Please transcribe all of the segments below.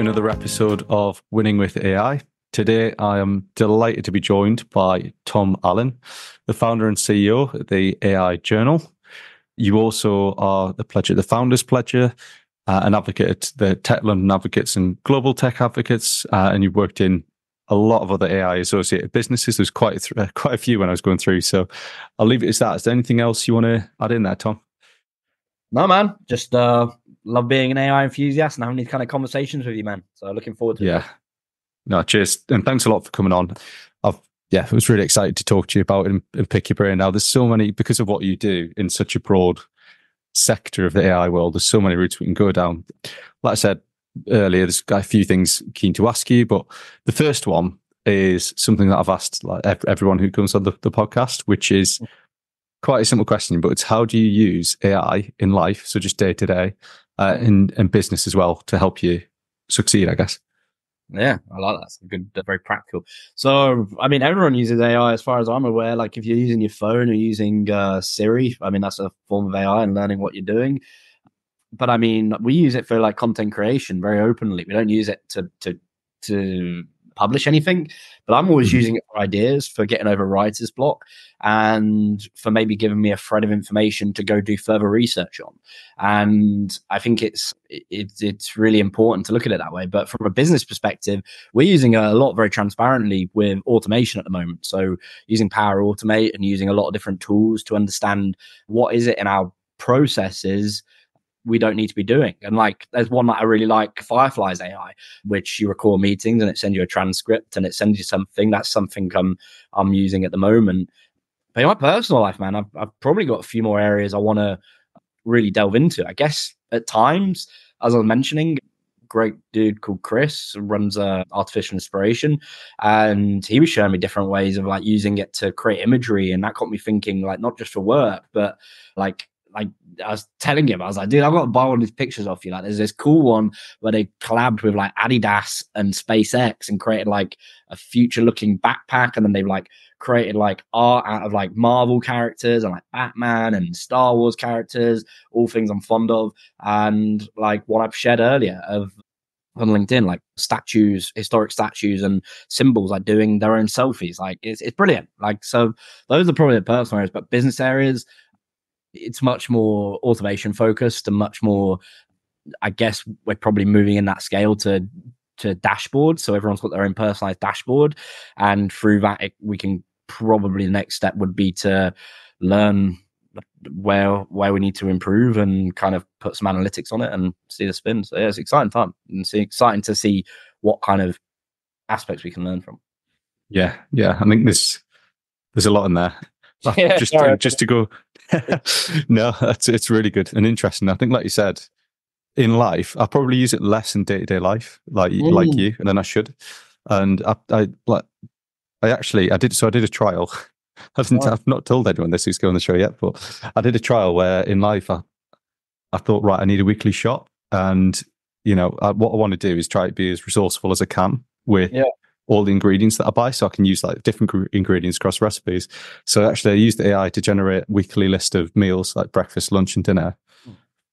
another episode of Winning with AI. Today, I am delighted to be joined by Tom Allen, the founder and CEO of the AI Journal. You also are the pledger, the founders pledger, uh, an advocate at the Tech London Advocates and Global Tech Advocates, uh, and you've worked in a lot of other AI associated businesses. There's quite a th- uh, quite a few when I was going through. So I'll leave it as that. Is there anything else you want to add in there, Tom? No, man. Just uh, love being an AI enthusiast and having these kind of conversations with you, man. So looking forward to yeah. it. Yeah. No, cheers. And thanks a lot for coming on. I've, yeah, I was really excited to talk to you about it and, and pick your brain. Now, there's so many, because of what you do in such a broad sector of the AI world, there's so many routes we can go down. Like I said earlier, there's a few things keen to ask you, but the first one is something that I've asked like everyone who comes on the, the podcast, which is mm. quite a simple question, but it's how do you use AI in life, so just day to day, uh, in, in business as well to help you succeed, I guess. Yeah, I like that. It's good, very practical. So, I mean, everyone uses AI as far as I'm aware. Like, if you're using your phone or using uh, Siri, I mean, that's a form of AI and learning what you're doing. But I mean, we use it for like content creation very openly. We don't use it to to to publish anything, but I'm always mm-hmm. using it for ideas, for getting over writer's block, and for maybe giving me a thread of information to go do further research on. And I think it's it's it's really important to look at it that way. But from a business perspective, we're using a lot very transparently with automation at the moment. So using Power Automate and using a lot of different tools to understand what is it in our processes we don't need to be doing. And like, there's one that I really like, Fireflies AI, which you record meetings and it sends you a transcript and it sends you something. That's something I'm I'm using at the moment. But in my personal life, man, I've I've probably got a few more areas I want to really delve into. I guess at times, as I was mentioning, great dude called Chris runs uh, artificial inspiration, and he was showing me different ways of like using it to create imagery, and that got me thinking like not just for work, but like like I was telling him, I was like, dude, I've got to of these pictures off you. Like, there's this cool one where they collabed with like Adidas and SpaceX and created like a future looking backpack. And then they've like created like art out of like Marvel characters and like Batman and Star Wars characters, all things I'm fond of. And like what I've shared earlier of on LinkedIn, like statues, historic statues and symbols, like doing their own selfies. Like it's, it's brilliant. Like, so those are probably the personal areas, but business areas, it's much more automation focused and much more i guess we're probably moving in that scale to to dashboard. So everyone's got their own personalized dashboard. And through that it, we can probably the next step would be to learn where where we need to improve and kind of put some analytics on it and see the spin. So yeah it's exciting time and it's exciting to see what kind of aspects we can learn from. Yeah yeah. I think there's there's a lot in there. Yeah, just to, just to go no, it's it's really good and interesting. I think, like you said, in life, I probably use it less in day to day life, like mm. like you, and then I should. And I, I like, I actually, I did. So I did a trial. I haven't, oh. I've not told anyone this who's going on the show yet, but I did a trial where in life, I, I thought, right, I need a weekly shot, and you know, I, what I want to do is try to be as resourceful as I can with yeah all the ingredients that I buy. So I can use like different ingredients across recipes. So actually I used the AI to generate a weekly list of meals like breakfast, lunch and dinner hmm.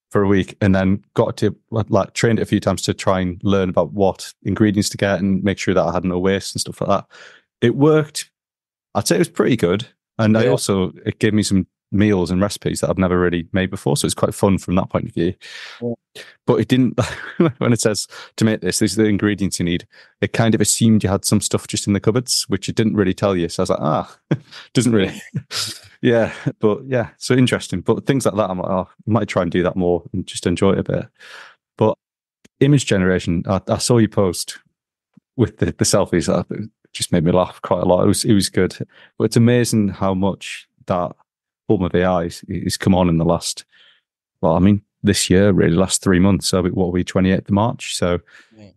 for a week and then got to like trained it a few times to try and learn about what ingredients to get and make sure that I had no waste and stuff like that. It worked. I'd say it was pretty good. And yeah. I also, it gave me some meals and recipes that I've never really made before. So it's quite fun from that point of view. Yeah. But it didn't, when it says to make this, these are the ingredients you need. It kind of assumed you had some stuff just in the cupboards, which it didn't really tell you. So I was like, ah, doesn't really. yeah. But yeah, so interesting. But things like that, I'm like, oh, I might try and do that more and just enjoy it a bit. But image generation, I, I saw you post with the, the selfies. It just made me laugh quite a lot. It was, it was good. But it's amazing how much that form of AI has come on in the last, well, I mean, this year, really, last three months. So, what are we, 28th of March? So, yeah.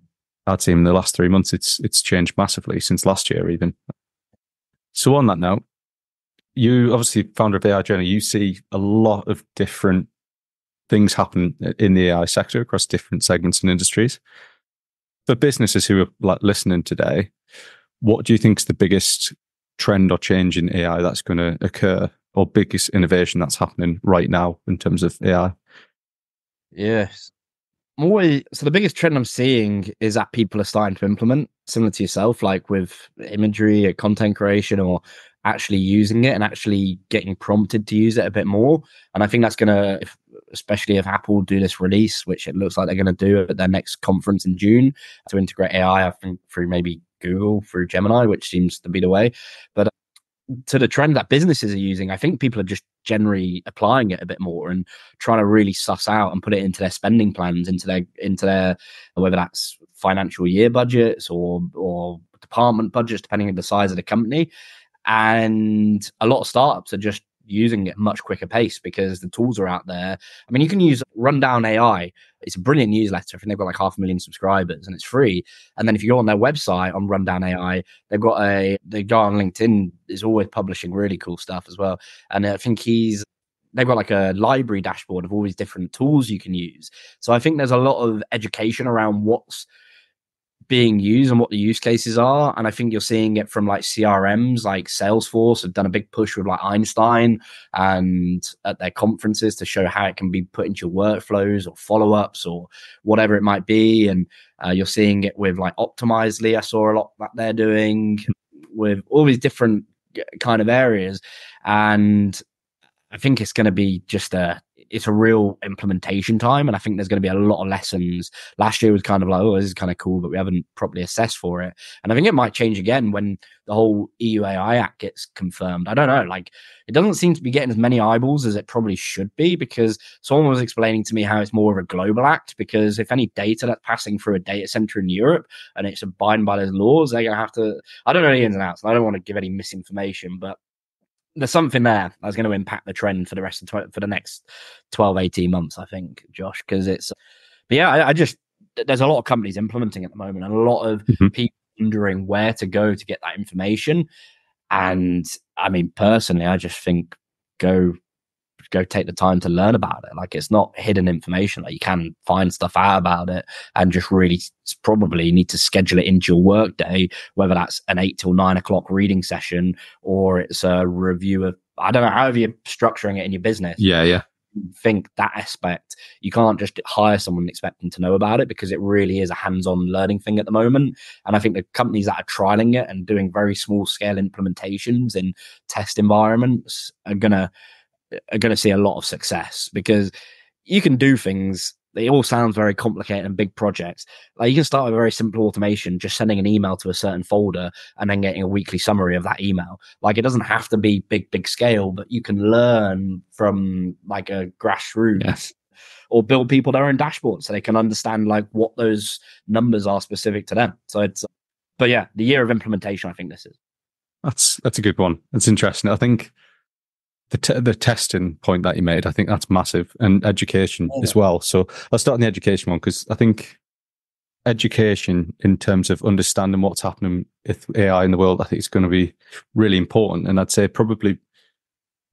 I'd say in the last three months, it's it's changed massively since last year, even. So, on that note, you obviously founder of AI Journal, you see a lot of different things happen in the AI sector across different segments and industries. For businesses who are like listening today, what do you think is the biggest trend or change in AI that's going to occur or biggest innovation that's happening right now in terms of AI? Yes. I'm so the biggest trend I'm seeing is that people are starting to implement similar to yourself, like with imagery, or content creation, or actually using it and actually getting prompted to use it a bit more. And I think that's going to, especially if Apple do this release, which it looks like they're going to do at their next conference in June to integrate AI, I think through maybe Google, through Gemini, which seems to be the way. But to the trend that businesses are using, I think people are just generally applying it a bit more and trying to really suss out and put it into their spending plans, into their into their whether that's financial year budgets or or department budgets, depending on the size of the company. And a lot of startups are just using it much quicker pace because the tools are out there. I mean, you can use Rundown AI. It's a brilliant newsletter. I think they've got like half a million subscribers and it's free. And then if you go on their website on Rundown AI, they've got a the guy on LinkedIn is always publishing really cool stuff as well. And I think he's they've got like a library dashboard of all these different tools you can use. So I think there's a lot of education around what's being used and what the use cases are. And I think you're seeing it from like CRMs, like Salesforce have done a big push with like Einstein and at their conferences to show how it can be put into your workflows or follow ups or whatever it might be. And uh, you're seeing it with like Optimizely. I saw a lot that they're doing with all these different kind of areas. And I think it's going to be just a it's a real implementation time. And I think there's going to be a lot of lessons. Last year was kind of like, oh, this is kind of cool, but we haven't properly assessed for it. And I think it might change again when the whole EU AI Act gets confirmed. I don't know. Like, it doesn't seem to be getting as many eyeballs as it probably should be because someone was explaining to me how it's more of a global act. Because if any data that's passing through a data center in Europe and it's abiding by those laws, they're going to have to. I don't know the ins and outs. I don't want to give any misinformation, but there's something there that's going to impact the trend for the rest of tw- for the next 12 18 months i think josh because it's but yeah I, I, just there's a lot of companies implementing at the moment and a lot of mm-hmm. people wondering where to go to get that information and i mean personally i just think go go take the time to learn about it. Like it's not hidden information. Like you can find stuff out about it and just really probably need to schedule it into your work day, whether that's an eight till nine o'clock reading session or it's a review of, I don't know, however you're structuring it in your business. Yeah. Yeah. Think that aspect. You can't just hire someone expecting to know about it because it really is a hands on learning thing at the moment. And I think the companies that are trialing it and doing very small scale implementations in test environments are going to are going to see a lot of success because you can do things they all sound very complicated and big projects. Like you can start with a very simple automation, just sending an email to a certain folder and then getting a weekly summary of that email. Like it doesn't have to be big, big scale, but you can learn from like a grassroots yes. or build people their own dashboards so they can understand like what those numbers are specific to them. So it's, but yeah, the year of implementation, I think this is. That's, that's a good one. That's interesting. I think the t- the testing point that you made, I think that's massive, and education yeah. as well. So I'll start on the education one because I think education in terms of understanding what's happening with AI in the world, I think it's going to be really important, and I'd say probably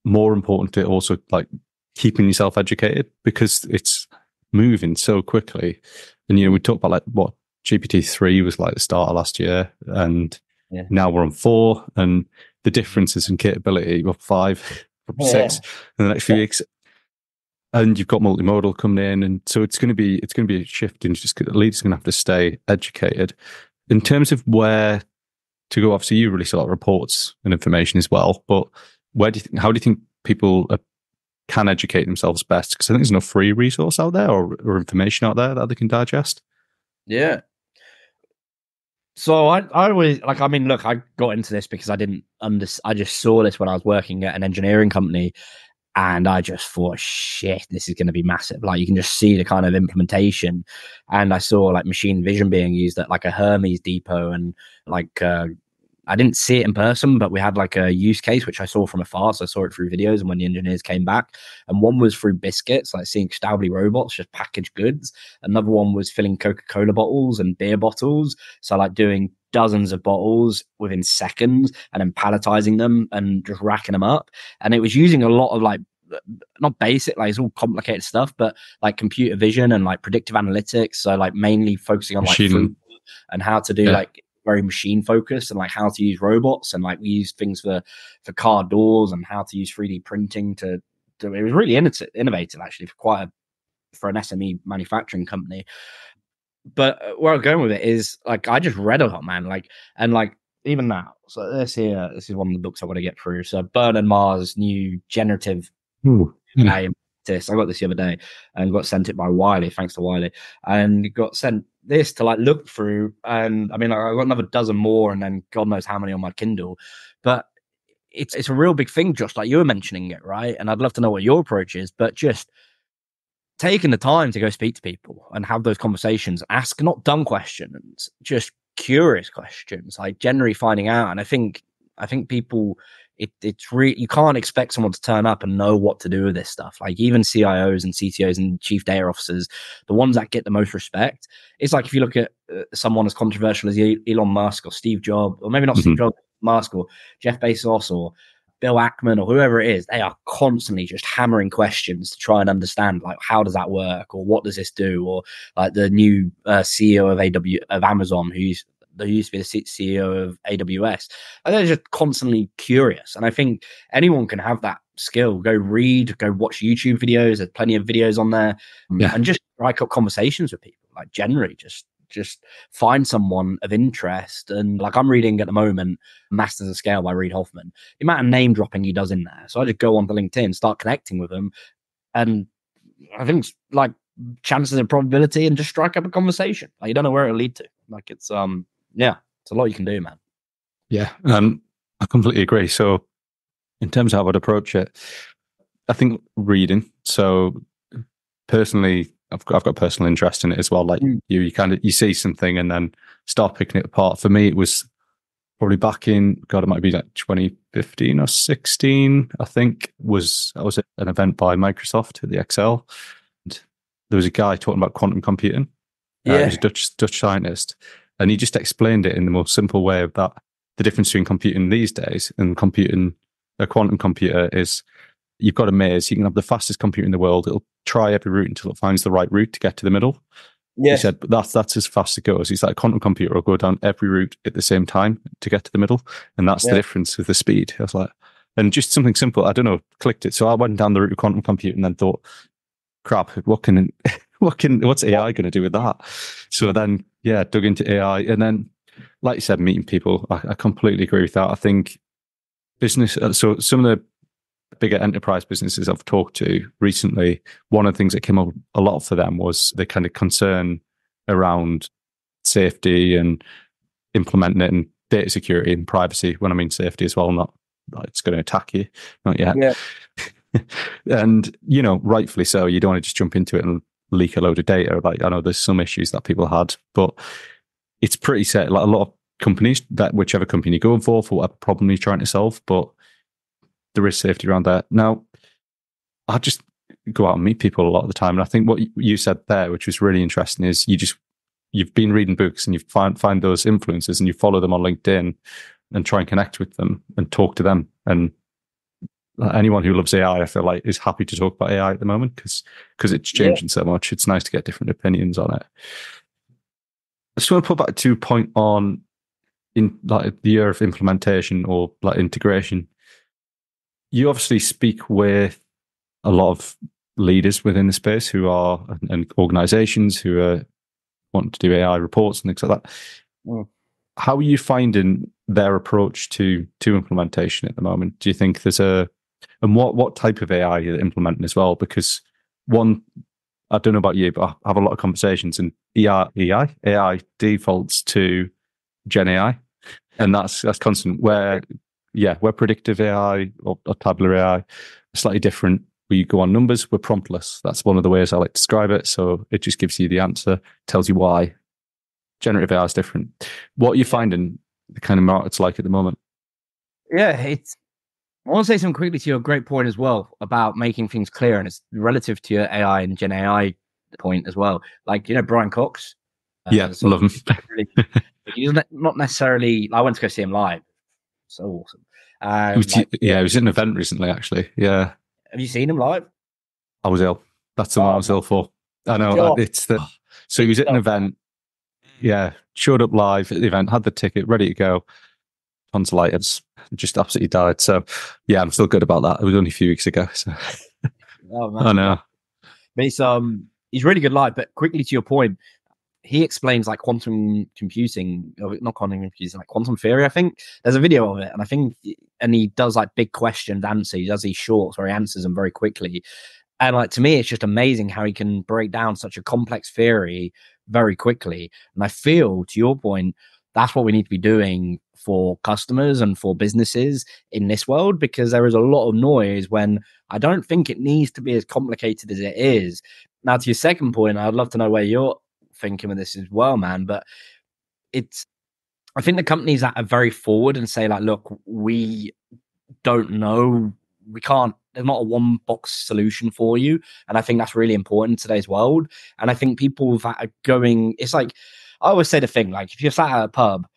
more important to also like keeping yourself educated because it's moving so quickly. And you know, we talked about like what GPT three was like the start of last year, and yeah. now we're on four, and the mm-hmm. differences in capability of five yeah. six in the next few yeah. weeks. And you've got multimodal coming in, and so it's going to be it's going to be a shift. And just the leaders going to have to stay educated in terms of where to go. Obviously, you release a lot of reports and information as well. But where do you think? How do you think people are, can educate themselves best? Because I think there's no free resource out there or, or information out there that they can digest. Yeah, so I, I always like. I mean, look, I got into this because I didn't under. I just saw this when I was working at an engineering company, and I just thought, shit, this is going to be massive. Like you can just see the kind of implementation, and I saw like machine vision being used at like a Hermes depot and like uh, I didn't see it in person, but we had like a use case which I saw from afar. So I saw it through videos and when the engineers came back. And one was through biscuits, like seeing Staubli robots just package goods. Another one was filling Coca-Cola bottles and beer bottles. So like doing dozens of bottles within seconds and then palletizing them and just racking them up. And it was using a lot of like not basic, like it's all complicated stuff, but like computer vision and like predictive analytics. So like mainly focusing on like and how to do yeah. like very machine focused and like how to use robots and like we use things for for car doors and how to use 3D printing to, to it was really innovative actually for quite a for an SME manufacturing company. But uh, where I'm going with it is like I just read a lot, man. Like and like even now. So this here, this is one of the books I want to get through. So Bernard Marr's new generative AI this. I got this the other day and got sent it by Wiley, thanks to Wiley, and got sent this to like look through. And I mean, I got another dozen more, and then God knows how many on my Kindle. But it's it's a real big thing, just like you were mentioning it, right? And I'd love to know what your approach is, but just taking the time to go speak to people and have those conversations, ask not dumb questions, just curious questions, like generally finding out. And I think I think people it, it's really you can't expect someone to turn up and know what to do with this stuff. Like even CIOs and CTOs and chief data officers, the ones that get the most respect, it's like if you look at uh, someone as controversial as Elon Musk or Steve Jobs, or maybe not mm-hmm. Steve Jobs, Musk or Jeff Bezos or Bill Ackman or whoever it is, they are constantly just hammering questions to try and understand like how does that work or what does this do or like the new uh, CEO of AW of Amazon who's there used to be the CEO of AWS. And they're just constantly curious. And I think anyone can have that skill. Go read, go watch YouTube videos. There's plenty of videos on there. Yeah. And just strike up conversations with people. Like generally just just find someone of interest. And like I'm reading at the moment, Masters of Scale by Reid Hoffman. The amount of name dropping he does in there. So I just go onto LinkedIn, start connecting with him. And I think like chances and probability and just strike up a conversation. Like you don't know where it'll lead to. Like it's um yeah, it's a lot you can do, man. Yeah, um, I completely agree. So, in terms of how I'd approach it, I think reading. So, personally, I've got, I've got personal interest in it as well. Like mm. you, you kind of you see something and then start picking it apart. For me, it was probably back in God, it might be like 2015 or 16. I think was I was at an event by Microsoft at the ExCeL. And there was a guy talking about quantum computing. Yeah, uh, he was a Dutch Dutch scientist, and he just explained it in the most simple way of that the difference between computing these days and computing a quantum computer is you've got a maze, you can have the fastest computer in the world, it'll try every route until it finds the right route to get to the middle. Yeah. He said, but that's that's as fast as it goes. He's like a quantum computer will go down every route at the same time to get to the middle. And that's yeah. the difference with the speed. I was like, and just something simple, I don't know, clicked it. So I went down the route of quantum computing and then thought, crap, what can what can what's AI going to do with that? So then yeah, dug into AI. And then, like you said, meeting people, I, I completely agree with that. I think business, uh, so some of the bigger enterprise businesses I've talked to recently, one of the things that came up a lot for them was the kind of concern around safety and implementing it and data security and privacy. When I mean safety as well, not it's going to attack you, not yet. Yeah. and you know, rightfully so. You don't want to just jump into it and leak a load of data. Like I know there's some issues that people had, but it's pretty set. Like a lot of companies that whichever company you're going for, for whatever problem you're trying to solve, but there is safety around that. Now, I just go out and meet people a lot of the time, and I think what you said there, which was really interesting, is you just you've been reading books and you find find those influences and you follow them on LinkedIn and try and connect with them and talk to them and anyone who loves AI, I feel like, is happy to talk about AI at the moment because because it's changing yeah. so much. It's nice to get different opinions on it. I just want to put back to point on in like the year of implementation or like integration. You obviously speak with a lot of leaders within the space who are and organizations who are want to do AI reports and things like that. Mm. How are you finding their approach to to implementation at the moment? Do you think there's a and what what type of AI you're implementing as well. Because one, I don't know about you, but I have a lot of conversations, and AI AI, AI defaults to Gen AI, and that's that's constant. Where yeah, where predictive AI or, or tabular AI slightly different. We go on numbers, we're promptless. That's one of the ways I like to describe it. So it just gives you the answer, tells you why. Generative AI is different. What are you finding the kind of market's like at the moment? Yeah, it's I want to say something quickly to your great point as well about making things clear, and it's relative to your AI and Gen AI point as well. Like you know Brian Cox. Uh, yeah, love him. really, he's not necessarily. I went to go see him live. So awesome. Um, was, like, yeah, he was at an event recently. Actually, yeah. Have you seen him live? I was ill. That's the oh, one I was ill for. I know. It's the. So he was at an event. Yeah, showed up live at the event, had the ticket ready to go tonsillitis, just absolutely died. So yeah, I'm still good about that. It was only a few weeks ago. So oh, man. I know. But it's um he's really good live. But quickly to your point, he explains like quantum computing, not quantum computing, like quantum theory. I think there's a video of it, and I think, and he does like big questions, answer. He does these shorts where he answers them very quickly. And like to me, it's just amazing how he can break down such a complex theory very quickly. And I feel, to your point, that's what we need to be doing for customers and for businesses in this world because there is a lot of noise when I don't think it needs to be as complicated as it is. Now, to your second point, I'd love to know where you're thinking with this as well, man. But it's, I think the companies that are very forward and say, like, look, we don't know, we can't there's not a one box solution for you. And I think that's really important in today's world. And I think people that are going, it's like, I always say the thing, like if you're sat at a pub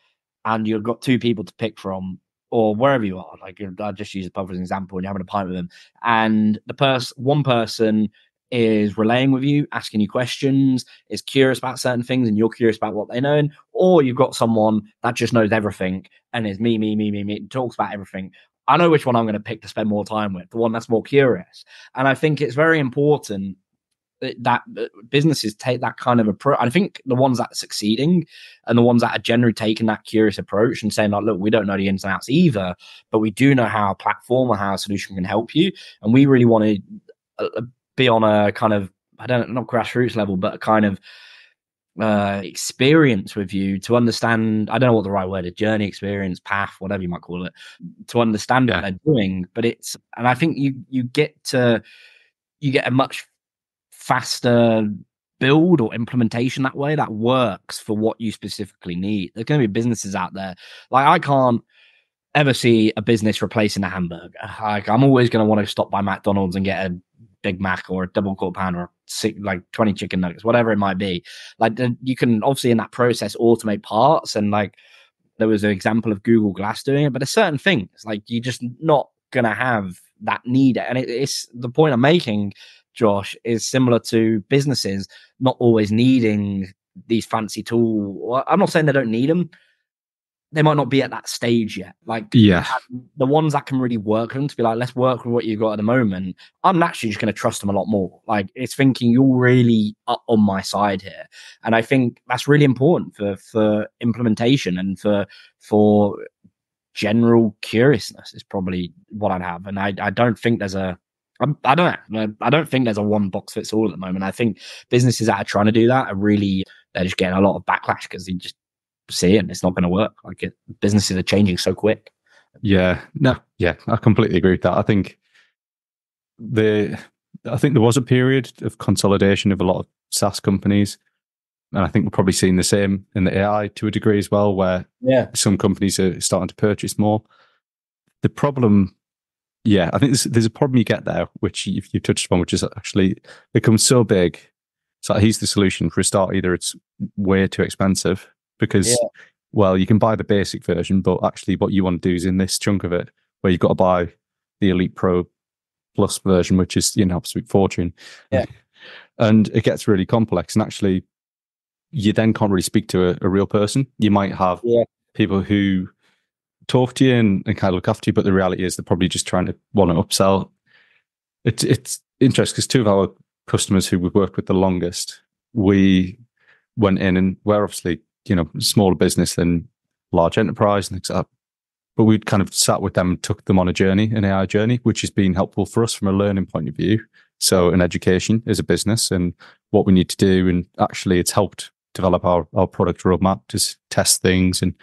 and you've got two people to pick from, or wherever you are, like I just use a pub as an example, and you're having a pint with them, and the person, one person is relaying with you, asking you questions, is curious about certain things, and you're curious about what they know, or you've got someone that just knows everything and is me, me, me, me, me, talks about everything. I know which one I'm going to pick to spend more time with, the one that's more curious. And I think it's very important that, businesses take that kind of approach. I think the ones that are succeeding and the ones that are generally taking that curious approach and saying, like, look, we don't know the ins and outs either, but we do know how a platform or how a solution can help you. And we really want to uh, be on a kind of, I don't know, not grassroots level, but a kind of uh, experience with you to understand. I don't know what the right word is journey, experience, path, whatever you might call it, to understand yeah. what they're doing. But it's, and I think you you get to you get a much faster build or implementation that way that works for what you specifically need. There's going to be businesses out there like I can't ever see a business replacing a hamburger. Like I'm always going to want to stop by McDonald's and get a Big Mac or a double quarter pound or six, like 20 chicken nuggets, whatever it might be. Like you can obviously in that process automate parts and like there was an example of Google Glass doing it, but there's certain things like you're just not going to have that need. And it, it's the point I'm making, Josh, is similar to businesses not always needing these fancy tools. I'm not saying they don't need them, they might not be at that stage yet. Like, yeah, the ones that can really work them to be like, let's work with what you've got at the moment. I'm naturally just going to trust them a lot more. Like, it's thinking you're really on my side here, and I think that's really important for for implementation and for for general curiousness is probably what I'd have. And I I don't think there's a I don't know. I don't think there's a one box fits all at the moment. I think businesses that are trying to do that are really they're just getting a lot of backlash because they just see it and it's not going to work. Like it, businesses are changing so quick. Yeah, no, yeah, I completely agree with that. I think the, I think there was a period of consolidation of a lot of SaaS companies, and I think we're probably seeing the same in the AI to a degree as well, where yeah, some companies are starting to purchase more. The problem, yeah, I think there's, there's a problem you get there, which you, you touched upon, which is actually becomes so big. So here's the solution for a start. Either it's way too expensive because yeah. well you can buy the basic version but actually what you want to do is in this chunk of it where you've got to buy the elite pro plus version which is you know absolute fortune yeah and it gets really complex and actually you then can't really speak to a, a real person you might have yeah. people who talk to you and, and kind of look after you but the reality is they're probably just trying to want to upsell it's it's interesting because two of our customers who we've worked with the longest we went in and we're obviously you know, smaller business than large enterprise and things like that. But we kind of sat with them and took them on a journey, an AI journey, which has been helpful for us from a learning point of view. So an education as a business and what we need to do. And actually it's helped develop our, our product roadmap to test things and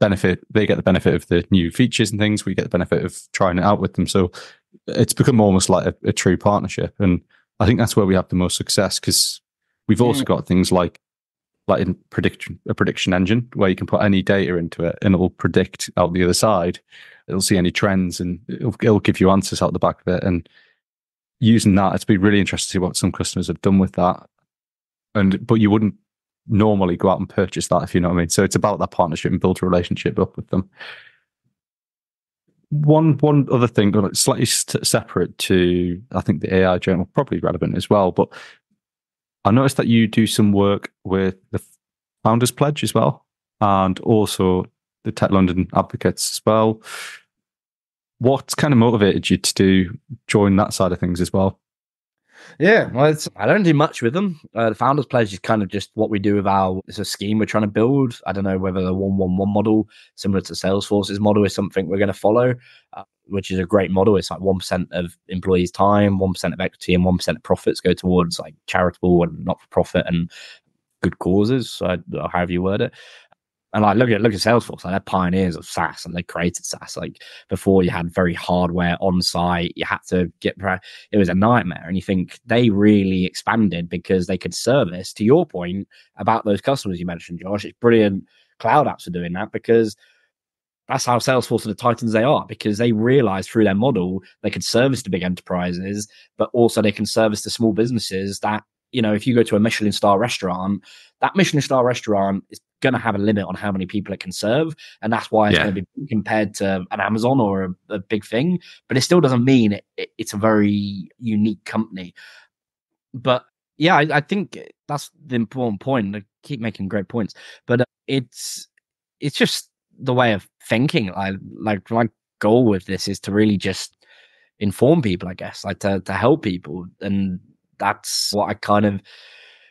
benefit. They get the benefit of the new features and things. We get the benefit of trying it out with them. So it's become almost like a, a true partnership. And I think that's where we have the most success because we've also mm. got things like like in prediction a prediction engine where you can put any data into it and it'll predict out the other side. It'll see any trends and it'll, it'll give you answers out the back of it. And using that, it's been really interesting to see what some customers have done with that. And but you wouldn't normally go out and purchase that if you know what I mean. So it's about that partnership and build a relationship up with them. One one other thing, slightly separate to I think the AI journal, probably relevant as well, but I noticed that you do some work with the Founders Pledge as well, and also the Tech London Advocates as well. What kind of motivated you to do join that side of things as well? Yeah, well, I don't do much with them. Uh, the founders pledge is kind of just what we do with our it's a scheme we're trying to build. I don't know whether the one one one model, similar to Salesforce's model, is something we're going to follow, uh, which is a great model. It's like one percent of employees' time, one percent of equity, and one percent of profits go towards like charitable and not for profit and good causes, so, however you word it. And like look at look at Salesforce, like they're pioneers of SaaS and they created SaaS. Like before you had very hardware on site, you had to get it was a nightmare. And you think they really expanded because they could service, to your point about those customers you mentioned, Josh. It's brilliant Cloudapps are doing that because that's how Salesforce are the titans they are because they realized through their model they could service the big enterprises, but also they can service the small businesses that you know, if you go to a Michelin star restaurant, that Michelin star restaurant is going to have a limit on how many people it can serve. And that's why it's yeah. going to be compared to an Amazon or a, a big thing. But it still doesn't mean it, it, it's a very unique company. But yeah, I, I, think that's the important point. I keep making great points, but uh, it's it's just the way of thinking. I like my goal with this is to really just inform people, I guess, like to to help people, and that's what I kind of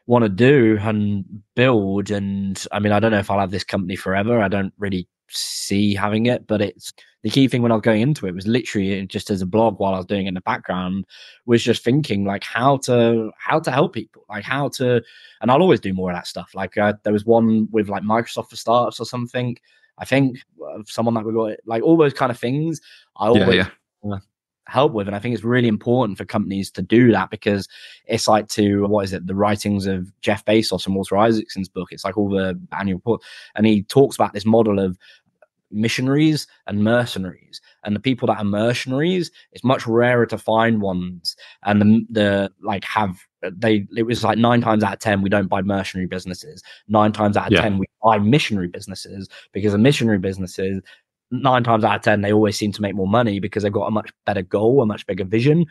want to do and build. And I mean, I don't know if I'll have this company forever. I don't really see having it, but it's the key thing when I was going into it was literally just as a blog while I was doing it in the background was just thinking like how to how to help people, like how to, and I'll always do more of that stuff. Like uh, there was one with like Microsoft for startups or something. I think someone that we got like all those kind of things. I always yeah, yeah help with. And I think it's really important for companies to do that because it's like to what is it, the writings of Jeff Bezos and Walter Isaacson's book. It's like all the annual report. And he talks about this model of missionaries and mercenaries. And the people that are mercenaries, it's much rarer to find ones. And the, the like have they it was like nine times out of ten we don't buy mercenary businesses nine times out of yeah. ten we buy missionary businesses because the missionary businesses nine times out of ten, they always seem to make more money because they've got a much better goal, a much bigger vision.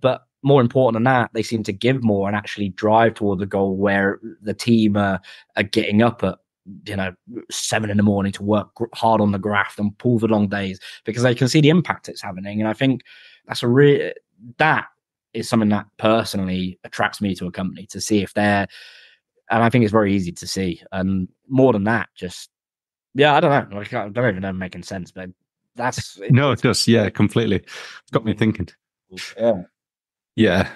But more important than that, they seem to give more and actually drive toward the goal where the team are, getting up at you know seven in the morning to work hard on the graft and pull the long days because they can see the impact it's having. And I think that's a real that is something that personally attracts me to a company to see if they're and I think it's very easy to see. And more than that, just yeah, I don't know. I don't even know making sense, but that's it, no, it does. Yeah, completely. It's got me mm. thinking. Yeah, yeah.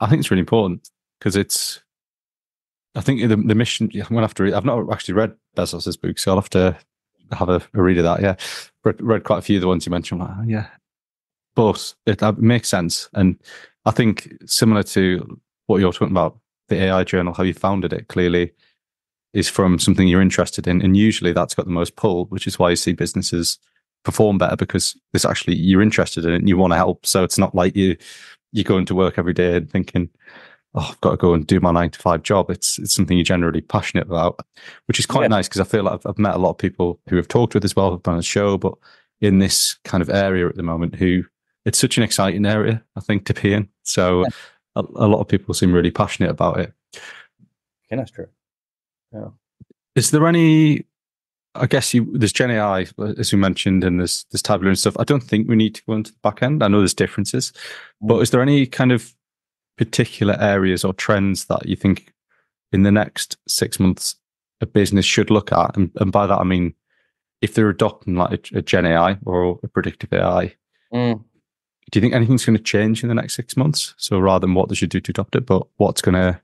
I think it's really important because it's. I think the the mission. I'm gonna have to read. I've not actually read Bezos's book, so I'll have to have a, a read of that. Yeah, read, read, quite a few of the ones you mentioned. Like, oh, yeah, but it, it makes sense, and I think similar to what you're talking about, the AI journal, how you founded it. Clearly, is from something you're interested in. And usually that's got the most pull, which is why you see businesses perform better because it's actually you're interested in it and you want to help. So it's not like you you're going to work every day and thinking, oh, I've got to go and do my nine to five job. It's it's something you're generally passionate about, which is quite yeah. nice because I feel like I've, I've, met a lot of people who have talked with as well, have done a show, but in this kind of area at the moment who it's such an exciting area, I think, to be in. So yeah. a, a, lot of people seem really passionate about it. Yeah, that's true. Yeah. Is there any? I guess you there's Gen AI as we mentioned, and there's there's tabular and stuff. I don't think we need to go into the back end. I know there's differences, but is there any kind of particular areas or trends that you think in the next six months a business should look at? And, and by that I mean if they're adopting like a, a Gen AI or a predictive AI. Mm. Do you think anything's going to change in the next six months? So rather than what they should do to adopt it, but what's going to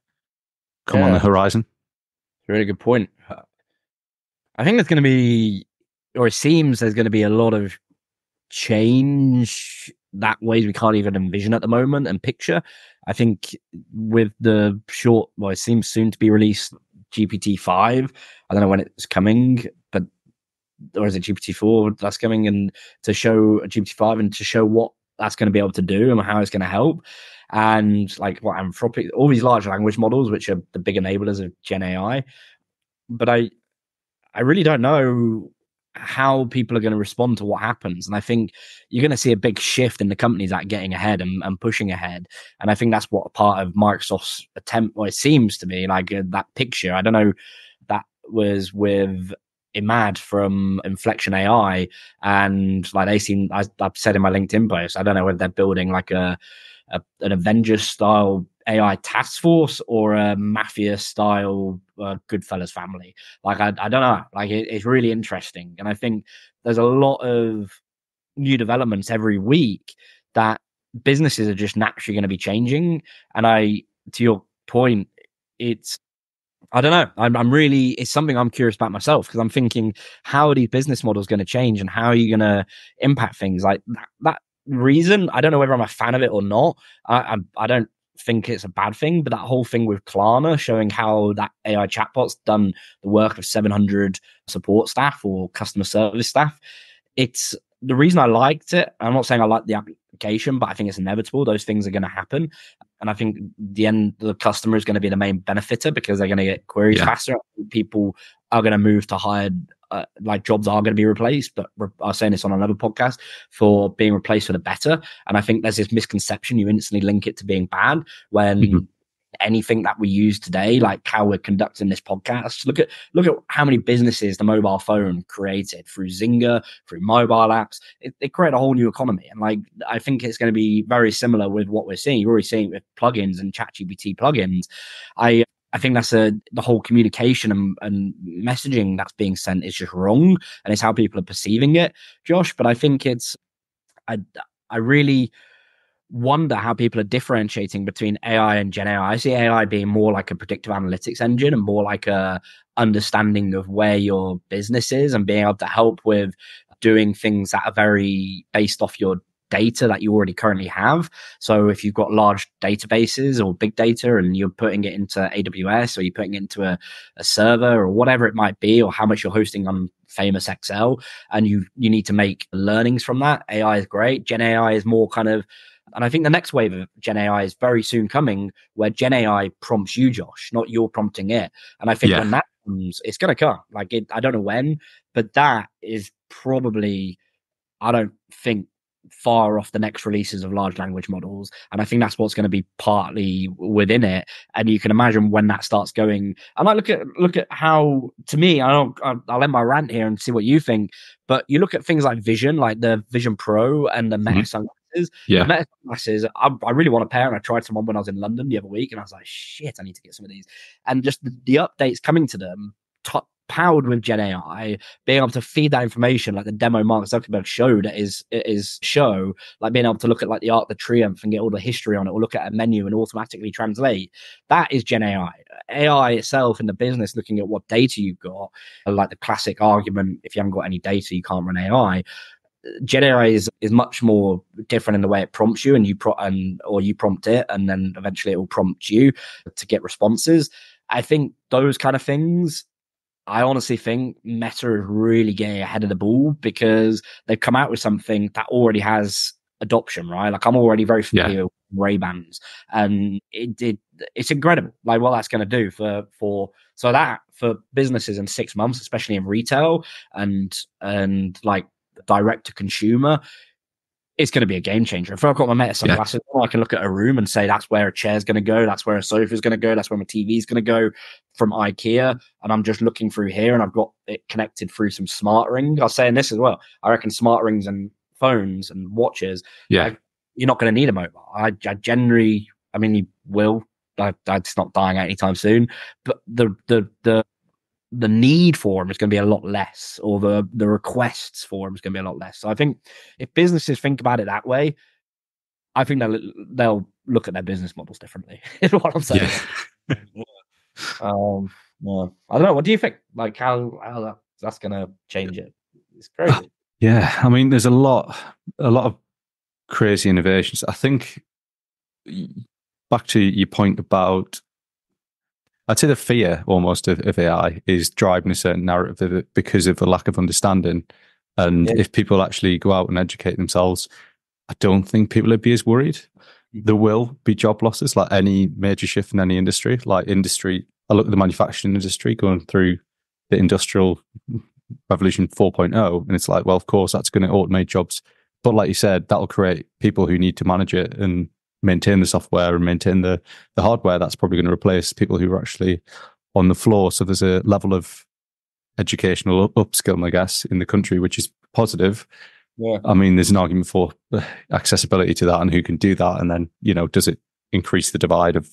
come yeah. on the horizon? Really good point. I think there's going to be, or it seems there's going to be a lot of change that ways we can't even envision at the moment and picture. I think with the short, well, it seems soon to be released GPT five. I don't know when it's coming, but or is it GPT four that's coming and to show GPT five and to show what that's going to be able to do and how it's going to help and like what Anthropic, all these large language models, which are the big enablers of Gen AI. But I, I really don't know how people are going to respond to what happens. And I think you're going to see a big shift in the companies that getting ahead and, and pushing ahead. And I think that's what part of Microsoft's attempt, or it seems to be like uh, that picture. I don't know, that was with Emad from Inflection AI, and like they seem. I, have said in my LinkedIn post, I don't know whether they're building like a, a an Avengers style AI task force or a mafia style uh, Goodfellas family. Like I, I don't know. Like it, it's really interesting, and I think there's a lot of new developments every week that businesses are just naturally going to be changing. And I, to your point, it's I don't know. I'm, I'm really, it's something I'm curious about myself because I'm thinking, how are these business models going to change and how are you going to impact things like that, that? reason, I don't know whether I'm a fan of it or not. I, I, I don't think it's a bad thing, but that whole thing with Klarna showing how that AI chatbot's done the work of 700 support staff or customer service staff, it's the reason I liked it. I'm not saying I like the but I think it's inevitable. Those things are going to happen. And I think the end, the customer is going to be the main benefiter because they're going to get queries yeah. faster. People are going to move to hired uh, like jobs are going to be replaced, but I was saying this on another podcast for being replaced for the better. And I think there's this misconception you instantly link it to being bad when mm-hmm. Anything that we use today, like how we're conducting this podcast, look at look at how many businesses the mobile phone created through Zynga, through mobile apps. It, it created a whole new economy, and like I think it's going to be very similar with what we're seeing. You're already seeing it with plugins and ChatGPT plugins. I I think that's a the whole communication and, and messaging that's being sent is just wrong, and it's how people are perceiving it, Josh. But I think it's I I really wonder how people are differentiating between AI and Gen AI. I see AI being more like a predictive analytics engine and more like a understanding of where your business is and being able to help with doing things that are very based off your data that you already currently have. So if you've got large databases or big data and you're putting it into AWS or you're putting it into a, a server or whatever it might be, or how much you're hosting on famous Excel, and you you need to make learnings from that. AI is great. Gen AI is more kind of and I think the next wave of Gen AI is very soon coming, where Gen AI prompts you, Josh, not you're prompting it. And I think yeah. when that comes, it's going to come. Like it, I don't know when, but that is probably, I don't think far off the next releases of large language models and i think that's what's going to be partly within it and you can imagine when that starts going and i look at look at how to me i don't i'll end my rant here and see what you think but you look at things like vision like the vision pro and the meta mm-hmm. Yeah the meta I, I, really want a pair and i tried some on when i was in london the other week and i was like shit i need to get some of these and just the, the updates coming to them top powered with Gen AI, being able to feed that information, like the demo Mark Zuckerberg showed at his, his show, like being able to look at like the Arc the Triumph and get all the history on it, or look at a menu and automatically translate. That is Gen AI. AI itself in the business, looking at what data you've got, like the classic argument: if you haven't got any data, you can't run AI. Gen AI is, is much more different in the way it prompts you and you pro- and or you prompt it and then eventually it will prompt you to get responses. I think those kind of things I honestly think Meta is really getting ahead of the ball because they've come out with something that already has adoption, right? Like I'm already very familiar yeah. with Ray Bans, and it, it it's incredible, like what that's going to do for for so that for businesses in six months, especially in retail and and like direct to consumer, it's going to be a game changer. If I've got my Meta sunglasses, yeah. I can look at a room and say that's where a chair's going to go, that's where a sofa is going to go, that's where my TV is going to go from IKEA. And I'm just looking through here and I've got it connected through some smart ring. I was saying this as well. I reckon smart rings and phones and watches, yeah, I, you're not going to need a mobile. I, I generally, I mean, you will. I, it's not dying out anytime soon, but the the the the need for them is going to be a lot less, or the the requests for them is going to be a lot less. So I think if businesses think about it that way, I think they'll they'll look at their business models differently. Is what I'm saying. Yeah. um, well, I don't know. What do you think? Like how how that, that's going to change it? It's crazy. Yeah, I mean, there's a lot a lot of crazy innovations. I think back to your point about I'd say the fear almost of, of AI is driving a certain narrative because of a lack of understanding. And yeah. if people actually go out and educate themselves, I don't think people would be as worried. Mm-hmm. There will be job losses, like any major shift in any industry. Like industry, I look at the manufacturing industry going through the industrial revolution 4.0, and it's like, well, of course, that's going to automate jobs. But like you said, that'll create people who need to manage it and maintain the software and maintain the, the hardware, that's probably going to replace people who are actually on the floor. So there's a level of educational upskilling, I guess, in the country, which is positive. Yeah. I mean, there's an argument for accessibility to that and who can do that. And then, you know, does it increase the divide of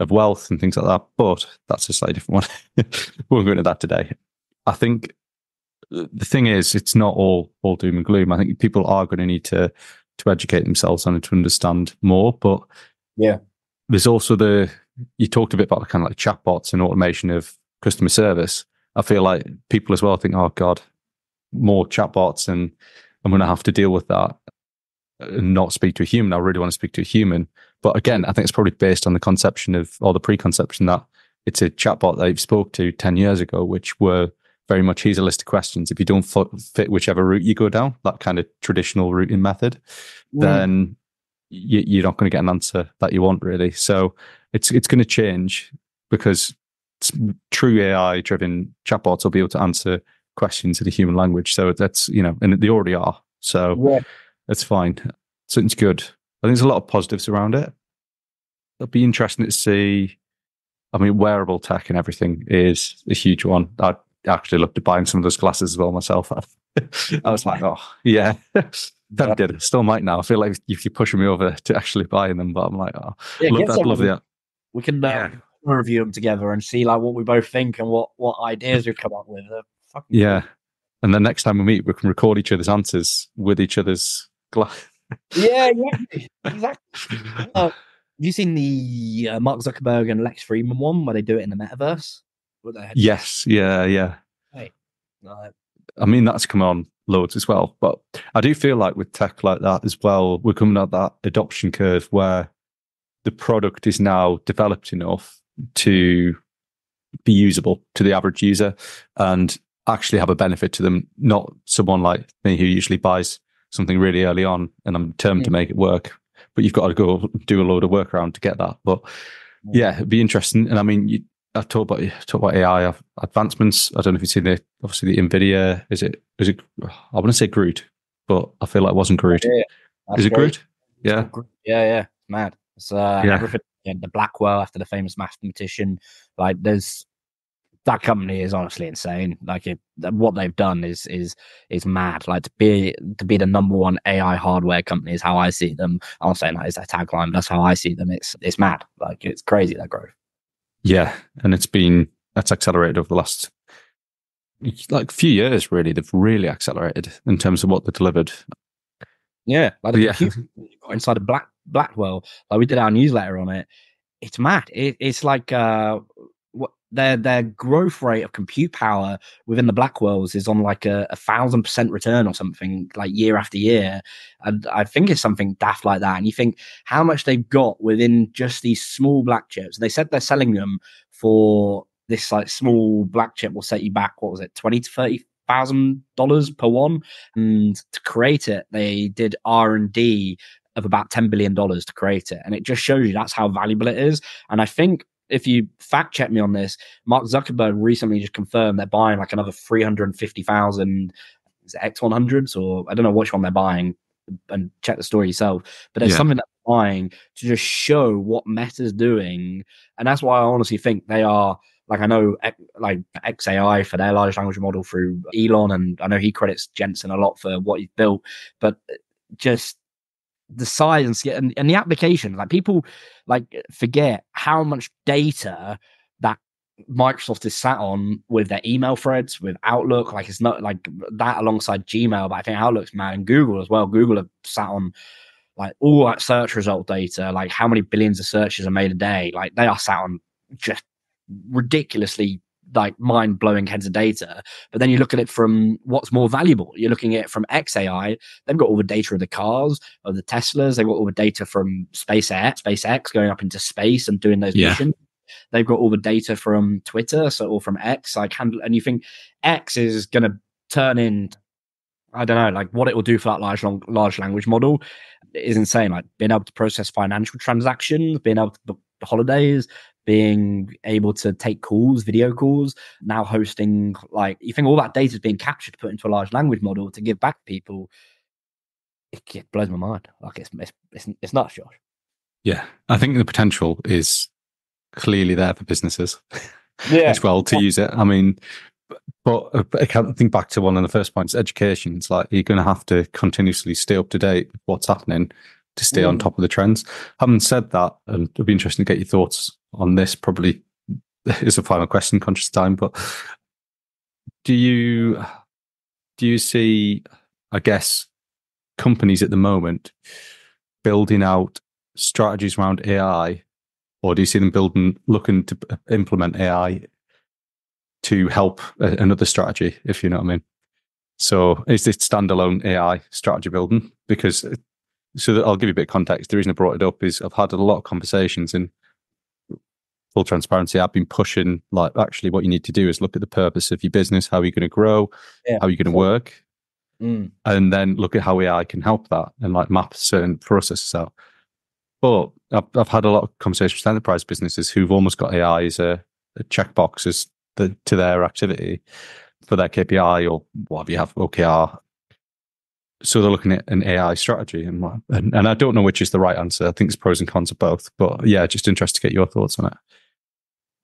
of wealth and things like that. But that's a slightly different one. we won't go into that today. I think uh, the thing is, it's not all all doom and gloom. I think people are going to need to to educate themselves and to understand more. But yeah, there's also the you talked a bit about kind of like chatbots and automation of customer service. I feel like people as well think, oh God, more chatbots and I'm going to have to deal with that and not speak to a human. I really want to speak to a human. But again, I think it's probably based on the conception of, or the preconception that it's a chatbot that you spoke to 10 years ago, which were very much here's a list of questions. If you don't fit whichever route you go down, that kind of traditional routing method, then you, are not going to get an answer that you want really. So it's it's going to change because true AI driven chatbots will be able to answer questions in a human language. So that's you know, and they already are. So yeah. that's fine. Something's good. I think there's a lot of positives around it. It'll be interesting to see. I mean, wearable tech and everything is a huge one. I actually looked at buying some of those glasses as well myself. I was like, oh yeah, tempted. Still might now. I feel like if you're pushing me over to actually buying them, but I'm like, oh, yeah, love that. Love that. We can uh, yeah. review them together and see like what we both think and what what ideas we've come up with. yeah, and then next time we meet, we can record each other's answers with each other's glass. yeah, yeah, exactly. Uh, have you seen the uh, Mark Zuckerberg and Lex Fridman one where they do it in the metaverse? Yes, yeah, yeah. Hey, I mean, that's come on loads as well. But I do feel like with tech like that as well, we're coming at that adoption curve where the product is now developed enough to be usable to the average user and actually have a benefit to them, not someone like me who usually buys something really early on and I'm determined to make it work. But you've got to go do a load of work around to get that. But yeah, it'd be interesting. And I mean, you, I talk about talk about AI advancements. I don't know if you've seen the obviously the Nvidia. Is it is it? I want to say Groot, but I feel like it wasn't Groot. Yeah, is it Groot? Yeah, yeah, yeah. It's mad. It's uh, yeah. everything. The Blackwell after the famous mathematician. Like there's that company is honestly insane. Like it, what they've done is is is mad. Like to be to be the number one AI hardware company is how I see them. I'm saying that is their tagline, but that's how I see them. It's it's mad. Like it's crazy that growth. Yeah, and it's been that's accelerated over the last like few years. Really, they've really accelerated in terms of what they delivered. Yeah, like the yeah. inside of Black Blackwell, like we did our newsletter on it. It's mad. It, it's like uh, their their growth rate of compute power within the black Blackwells is on like a, a thousand percent return or something like year after year, and I think it's something daft like that. And you think how much they've got within just these small black chips. They said they're selling them for this like small black chip will set you back. What was it, twenty to thirty thousand dollars per one? And to create it, they did R and D of about ten billion dollars to create it, and it just shows you that's how valuable it is. And I think if you fact check me on this, Mark Zuckerberg recently just confirmed they're buying like another 350,000 X100s or I don't know which one they're buying and check the story yourself. But there's yeah. something that they're buying to just show what Meta's doing. And that's why I honestly think they are like I know like XAI for their large language model through Elon and I know he credits Jensen a lot for what he's built, but just the size and, and the application like people like forget how much data that microsoft is sat on with their email threads with outlook like it's not like that alongside gmail but i think outlook's mad and google as well. Google have sat on like all that search result data like how many billions of searches are made a day. Like they are sat on just ridiculously like mind blowing heads of data. But then you look at it from what's more valuable. You're looking at it from XAI. They've got all the data of the cars, of the Teslas. They've got all the data from SpaceX, SpaceX going up into space and doing those yeah. missions. They've got all the data from Twitter, so or from X. Like handle, and you think X is going to turn in. I don't know, like what it will do for that large long, large language model is insane. Like being able to process financial transactions, being able to book holidays, being able to take calls, video calls, now hosting like you think all that data is being captured, put into a large language model to give back to people. It, it blows my mind. Like it's it's it's, it's nuts, Josh. Yeah, I think the potential is clearly there for businesses yeah. as well to use it. I mean, but, but I can't think back to one of the first points: education. It's like you're going to have to continuously stay up to date with what's happening to stay mm. on top of the trends. Having said that, and it'd be interesting to get your thoughts on this. Probably is a final question, conscious time, but do you do you see? I guess companies at the moment building out strategies around AI, or do you see them building looking to implement AI to help another strategy? If you know what I mean. So is this standalone AI strategy building? Because so that I'll give you a bit of context. The reason I brought it up is I've had a lot of conversations in full transparency. I've been pushing like actually what you need to do is look at the purpose of your business, how you're you going to grow, yeah, how are you going to work, mm. and then look at how AI can help that and like map certain processes out. But I've, I've had a lot of conversations with enterprise businesses who've almost got AI as a, a checkbox as the, to their activity for their KPI or whatever you have, OKR. So they're looking at an AI strategy, and, and and I don't know which is the right answer. I think there's pros and cons of both, but yeah, just interested to get your thoughts on it.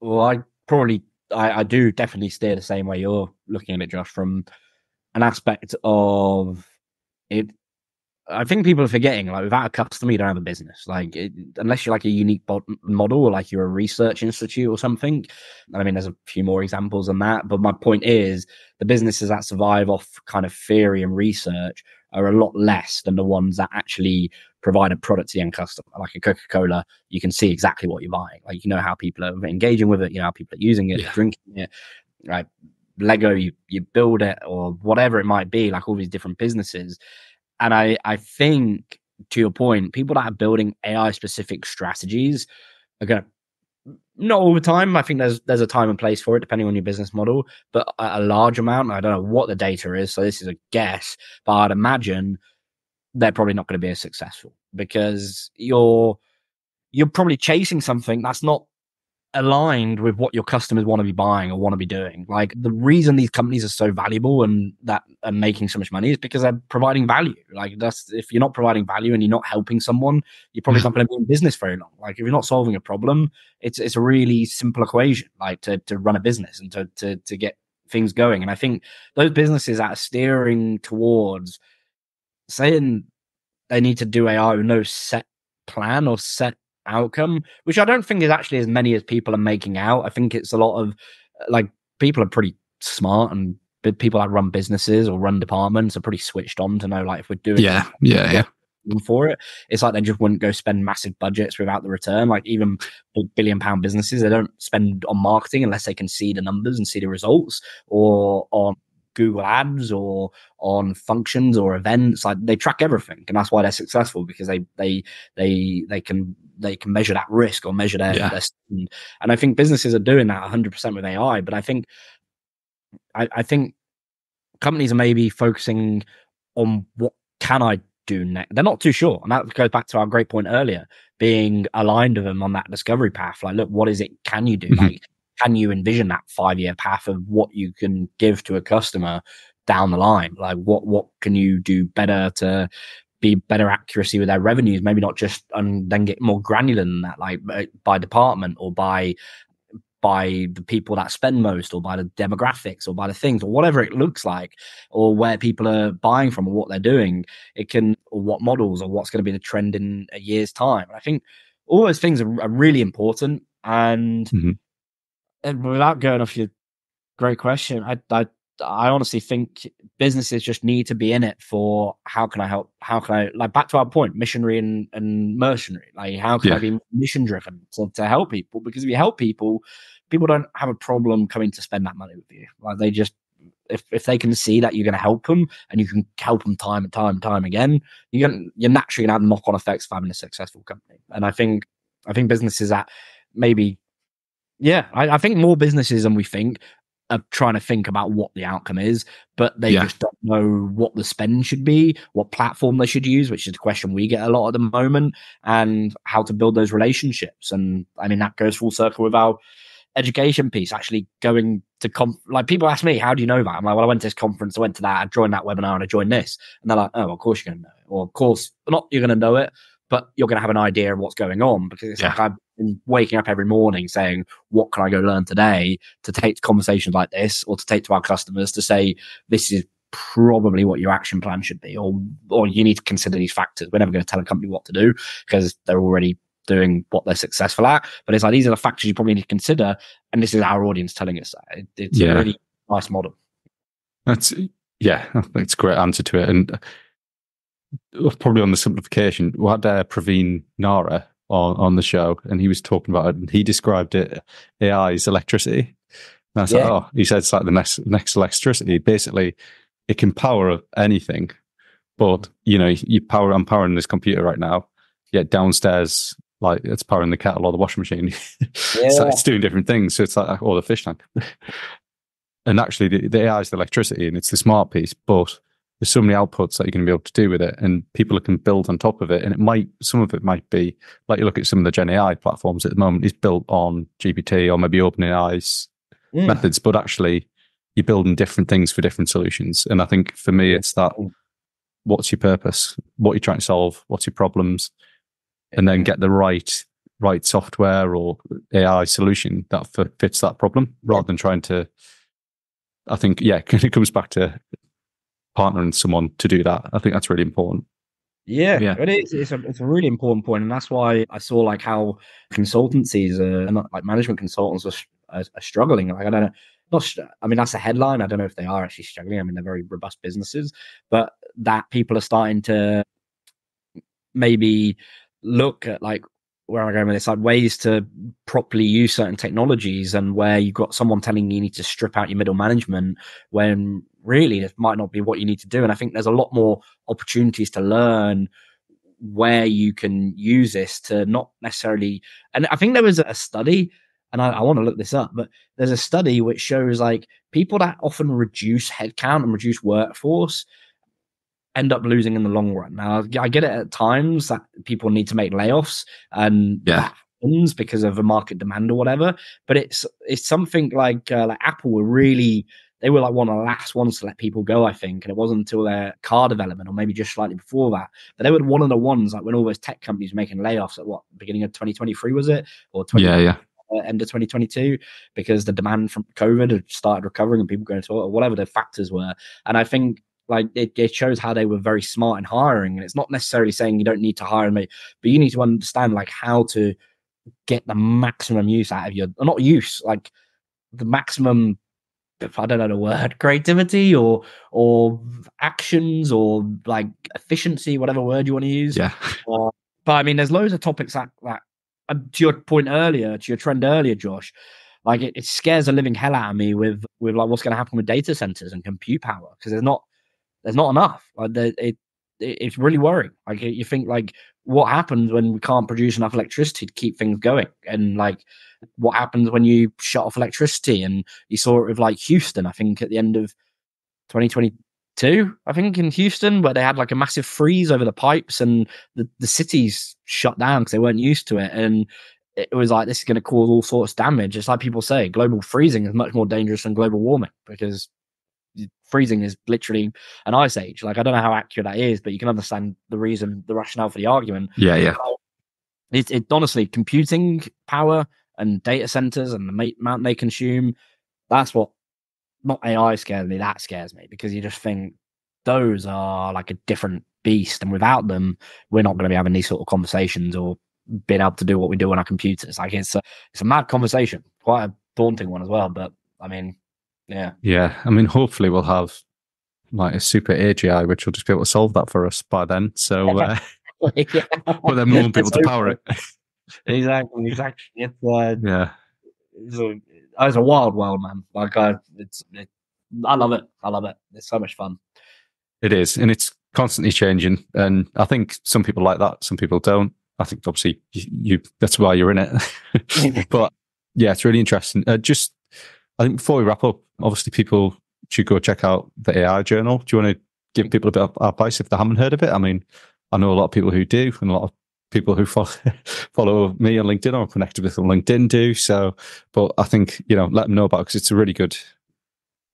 Well, I probably I, I do definitely steer the same way you're looking at it, Josh, from an aspect of it I think people are forgetting, like, without a customer, you don't have a business. Like, it, unless you're like a unique model or like you're a research institute or something. I mean, there's a few more examples than that. But my point is, the businesses that survive off kind of theory and research are a lot less than the ones that actually provide a product to the end customer. Like a Coca Cola, you can see exactly what you're buying. Like, you know how people are engaging with it, you know how people are using it, yeah. drinking it, right? Lego, you you build it or whatever it might be, like all these different businesses and I, I think to your point, people that are building AI specific strategies are going to not all the time. I think there's there's a time and place for it, depending on your business model. But a, a large amount, I don't know what the data is, so this is a guess. But I'd imagine they're probably not going to be as successful because you're you're probably chasing something that's not aligned with what your customers want to be buying or want to be doing. Like the reason these companies are so valuable and that are making so much money is because they're providing value. Like that's if you're not providing value and you're not helping someone, you're probably mm. not going to be in business very long. Like if you're not solving a problem, it's it's a really simple equation, like to to run a business and to to to get things going. And I think those businesses that are steering towards saying they need to do AI with no set plan or set outcome, which I don't think is actually as many as people are making out. I think it's a lot of like people are pretty smart and people that run businesses or run departments are pretty switched on to know like if we're doing yeah yeah yeah. for it. It's like they just wouldn't go spend massive budgets without the return. Like even billion pound businesses they don't spend on marketing unless they can see the numbers and see the results or on Google Ads or on functions or events. Like they track everything, and that's why they're successful because they they they they can they can measure that risk or measure their, yeah. their and, and I think businesses are doing that 100 percent with AI. But I think I, I think companies are maybe focusing on what can I do next. They're not too sure, and that goes back to our great point earlier, being aligned with them on that discovery path. Like, look, what is it? Can you do? Mm-hmm. Like, can you envision that five year path of what you can give to a customer down the line? Like what what can you do better to be better accuracy with their revenues? Maybe not just and then get more granular than that, like by department or by by the people that spend most or by the demographics or by the things or whatever it looks like or where people are buying from or what they're doing it can or what models or what's going to be the trend in a year's time i think all those things are, are really important and mm-hmm and without going off your great question, I, I I honestly think businesses just need to be in it for how can I help? How can I like back to our point, missionary and, and mercenary? Like how can yeah. I be mission driven to, to help people? Because if you help people, people don't have a problem coming to spend that money with you. Like they just if if they can see that you're going to help them and you can help them time and time and time again, you're going you're naturally going to have knock on effects of having a successful company. And I think I think businesses that maybe yeah, I, I, think more businesses than we think are trying to think about what the outcome is, but they yeah. just don't know what the spend should be, what platform they should use, which is the question we get a lot at the moment, and how to build those relationships. And I mean, that goes full circle with our education piece, actually going to com- like people ask me, how do you know that? I'm like, well, I went to this conference, I went to that, I joined that webinar, and I joined this. And they're like, oh, of course you're going to know it. Or, of course, not you're going to know it, but you're going to have an idea of what's going on because it's yeah. like I've been waking up every morning saying, what can I go learn today to take to conversations like this or to take to our customers to say, this is probably what your action plan should be, or or you need to consider these factors. We're never going to tell a company what to do because they're already doing what they're successful at. But it's like these are the factors you probably need to consider, and this is our audience telling us that. It, it's yeah. a really nice model. That's yeah, that's a great answer to it, and probably on the simplification, we had uh, Praveen Nara on on the show, and he was talking about it, and he described it AI as electricity. And I said, yeah. oh, he said it's like the next next electricity. Basically, it can power anything, but you know, you power. I'm powering this computer right now. Yet downstairs, like it's powering the kettle or the washing machine. Yeah. so it's doing different things. So it's like or the fish tank. and actually, the, the AI is the electricity, and it's the smart piece, but there's so many outputs that you're going to be able to do with it and people can build on top of it. And it might some of it might be like you look at some of the gen ai platforms at the moment is built on gpt or maybe openai's mm. methods but actually you're building different things for different solutions. And i think for me it's that what's your purpose? What you're trying to solve? What's your problems? And then get the right right software or ai solution that fits that problem rather than trying to I think, yeah, it comes back to partnering someone to do that. I think that's really important. Yeah, yeah. it is. It's a, it's a really important point, and that's why I saw like how consultancies and like management consultants are, are, are struggling. Like I don't know, not. I mean, that's a headline. I don't know if they are actually struggling. I mean, they're very robust businesses, but that people are starting to maybe look at like where am I going with this? Like ways to properly use certain technologies, and where you've got someone telling you, you need to strip out your middle management when really this might not be what you need to do. And I think there's a lot more opportunities to learn where you can use this to not necessarily. And I think there was a study, and I, I want to look this up, but there's a study which shows like people that often reduce headcount and reduce workforce end up losing in the long run. Now, I get it at times that people need to make layoffs and yeah. because of a market demand or whatever. But it's it's something like uh, like Apple were really they were like one of the last ones to let people go, I think. And it wasn't until their car development, or maybe just slightly before that, but they were one of the ones like when all those tech companies were making layoffs at what beginning of 2023 was it, or 20, yeah, yeah. Uh, end of 2022 because the demand from COVID had started recovering and people going to or whatever the factors were. And I think like it, it, shows how they were very smart in hiring and it's not necessarily saying you don't need to hire me but you need to understand like how to get the maximum use out of your not use like the maximum I don't know the word creativity or or actions or like efficiency, whatever word you want to use. Yeah. Uh, but I mean, there's loads of topics that that uh, to your point earlier, to your trend earlier, Josh. Like it, it scares the living hell out of me with with like what's going to happen with data centers and compute power because there's not there's not enough. Like it, it it's really worrying. Like you think like what happens when we can't produce enough electricity to keep things going, and like what happens when you shut off electricity. And you saw it with like Houston, I think at the end of 2022, I think in Houston, where they had like a massive freeze over the pipes and the, the cities shut down because they weren't used to it. And it was like, this is going to cause all sorts of damage. It's like people say, global freezing is much more dangerous than global warming because freezing is literally an ice age. Like I don't know how accurate that is, but you can understand the reason, the rationale for the argument. Yeah, yeah. It, it honestly, computing power and data centers and the amount they consume, that's what not AI scares me. That scares me because you just think those are like a different beast, and without them, we're not going to be having these sort of conversations or being able to do what we do on our computers. Like it's a, it's a mad conversation, quite a daunting one as well. But I mean, yeah. Yeah. I mean, hopefully we'll have like a super AGI, which will just be able to solve that for us by then. So, uh, yeah. but then we won't be able to power it. Exactly. Exactly. It's, uh, yeah. It's a, it's a wild world, man. Like, I, it's, it, I love it. I love it. It's so much fun. It is. And it's constantly changing. And I think some people like that, some people don't. I think obviously you, you that's why you're in it. but yeah, it's really interesting. Uh, just I think before we wrap up, obviously people should go check out the AI journal. Do you want to give people a bit of advice if they haven't heard of it? I mean, I know a lot of people who do, and a lot of people who follow, follow me on LinkedIn or connected with on LinkedIn do. So, but I think you know, let them know about because it it's a really good.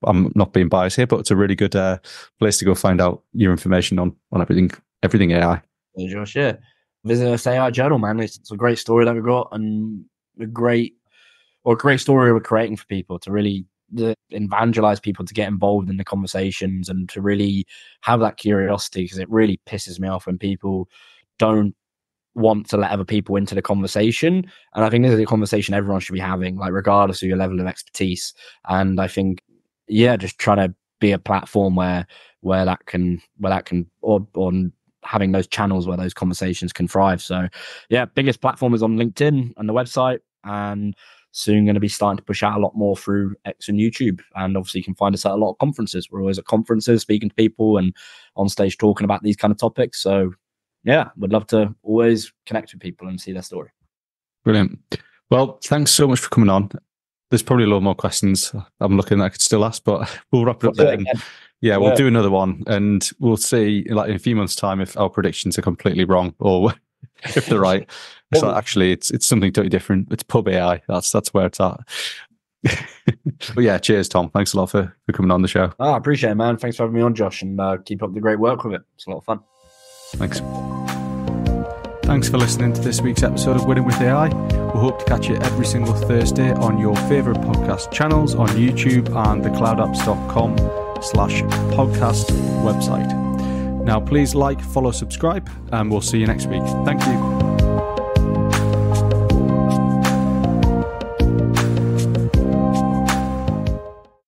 I'm not being biased here, but it's a really good uh, place to go find out your information on on everything everything AI. Josh, yeah. Visit us AI journal, man. It's, it's a great story that we got and a great or a great story we're creating for people to really to evangelize people to get involved in the conversations and to really have that curiosity because it really pisses me off when people don't want to let other people into the conversation. And I think this is a conversation everyone should be having, like regardless of your level of expertise. And I think, yeah, just trying to be a platform where where that can where that can or on having those channels where those conversations can thrive. So yeah, biggest platform is on LinkedIn and the website and soon going to be starting to push out a lot more through X and YouTube. And obviously, you can find us at a lot of conferences. We're always at conferences speaking to people and on stage talking about these kind of topics. So, yeah, would love to always connect with people and see their story. Brilliant. Well, thanks so much for coming on. There's probably a lot more questions I'm looking I could still ask, but we'll wrap it up there. Yeah, we'll yeah. do another one and we'll see like in a few months' time if our predictions are completely wrong or if they're right. So actually it's it's something totally different. It's pub AI. That's that's where it's at. but yeah, cheers, Tom. Thanks a lot for, for coming on the show. Oh, I appreciate it, man. Thanks for having me on, Josh, and uh, keep up the great work with it. It's a lot of fun. Thanks. Thanks for listening to this week's episode of Winning with AI. We hope to catch you every single Thursday on your favourite podcast channels on YouTube and the cloudapps.com slash podcast website. Now, please like, follow, subscribe, and we'll see you next week. Thank you.